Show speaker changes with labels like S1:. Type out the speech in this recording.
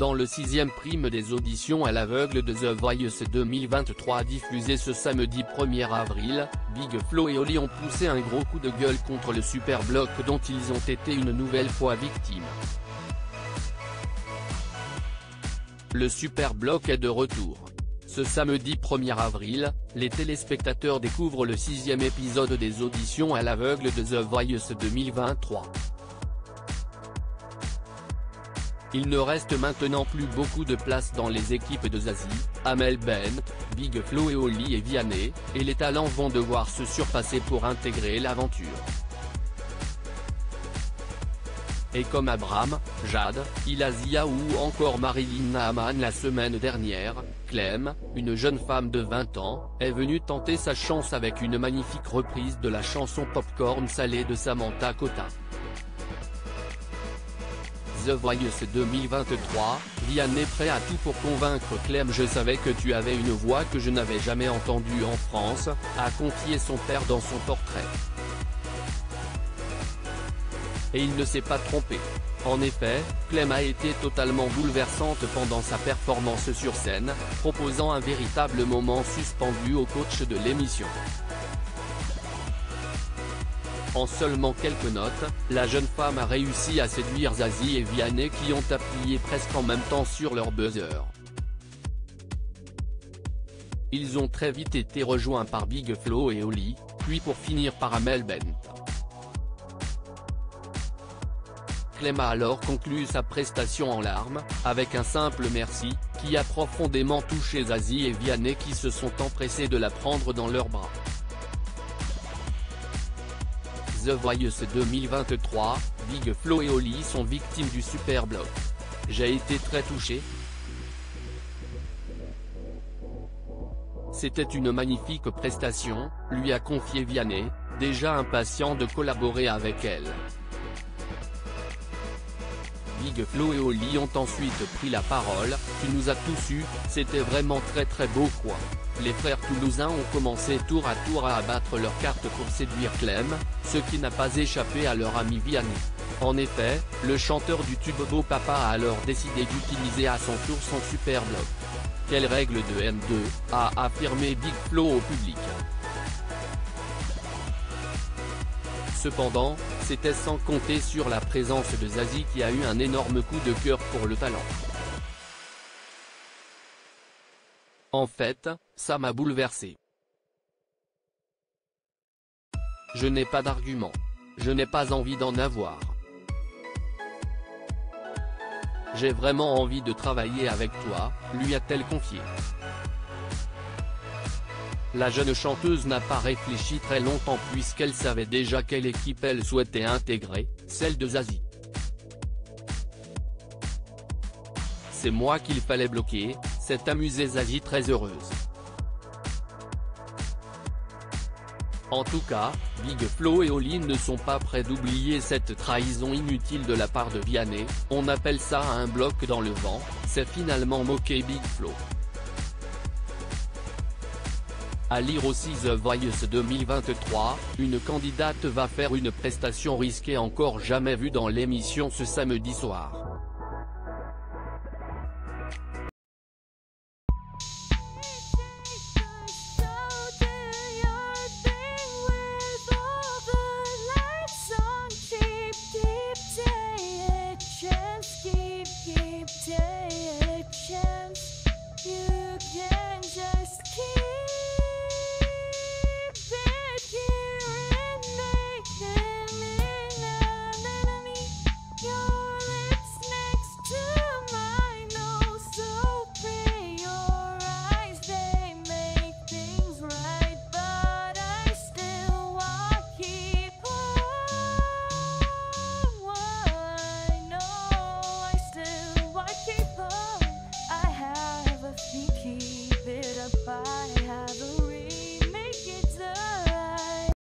S1: dans le sixième prime des auditions à l'aveugle de The Voice 2023 diffusé ce samedi 1er avril, Big Flo et Oli ont poussé un gros coup de gueule contre le super bloc dont ils ont été une nouvelle fois victimes. Le super bloc est de retour. Ce samedi 1er avril, les téléspectateurs découvrent le sixième épisode des auditions à l'aveugle de The Voice 2023. Il ne reste maintenant plus beaucoup de place dans les équipes de Zazie, Amel Bent, Big Flo et Oli et Vianney, et les talents vont devoir se surpasser pour intégrer l'aventure. Et comme Abraham, Jade, Ilazia ou encore Marilyn Naaman la semaine dernière, Clem, une jeune femme de 20 ans, est venue tenter sa chance avec une magnifique reprise de la chanson Popcorn salé de Samantha Cotta. The Voice 2023, Vianney prêt à tout pour convaincre Clem Je savais que tu avais une voix que je n'avais jamais entendue en France, a confié son père dans son portrait. Et il ne s'est pas trompé. En effet, Clem a été totalement bouleversante pendant sa performance sur scène, proposant un véritable moment suspendu au coach de l'émission. En seulement quelques notes, la jeune femme a réussi à séduire Zazie et Vianney qui ont appuyé presque en même temps sur leur buzzer. Ils ont très vite été rejoints par Big Flo et Oli, puis pour finir par Amel Bent. Clem a alors conclu sa prestation en larmes, avec un simple merci, qui a profondément touché Zazie et Vianney qui se sont empressés de la prendre dans leurs bras. The Voice 2023, Big Flo et Oli sont victimes du super bloc. J'ai été très touché. C'était une magnifique prestation, lui a confié Vianney, déjà impatient de collaborer avec elle. Big Flo et Oli ont ensuite pris la parole, tu nous as tous eu, c'était vraiment très très beau quoi. Les frères toulousains ont commencé tour à tour à abattre leurs cartes pour séduire Clem, ce qui n'a pas échappé à leur ami Vianney. En effet, le chanteur du tube Beau Papa a alors décidé d'utiliser à son tour son super bloc. Quelle règle de M2, a affirmé Big Flo au public. Cependant, c'était sans compter sur la présence de Zazie qui a eu un énorme coup de cœur pour le talent. En fait, ça m'a bouleversé. Je n'ai pas d'argument. Je n'ai pas envie d'en avoir. J'ai vraiment envie de travailler avec toi, lui a-t-elle confié. La jeune chanteuse n'a pas réfléchi très longtemps puisqu'elle savait déjà quelle équipe elle souhaitait intégrer, celle de Zazie. C'est moi qu'il fallait bloquer, s'est amusée Zazie très heureuse. En tout cas, Big Flo et Oli ne sont pas prêts d'oublier cette trahison inutile de la part de Vianney, on appelle ça un bloc dans le vent, c'est finalement moqué Big Flo. À lire aussi The Voice 2023, une candidate va faire une prestation risquée encore jamais vue dans l'émission ce samedi soir.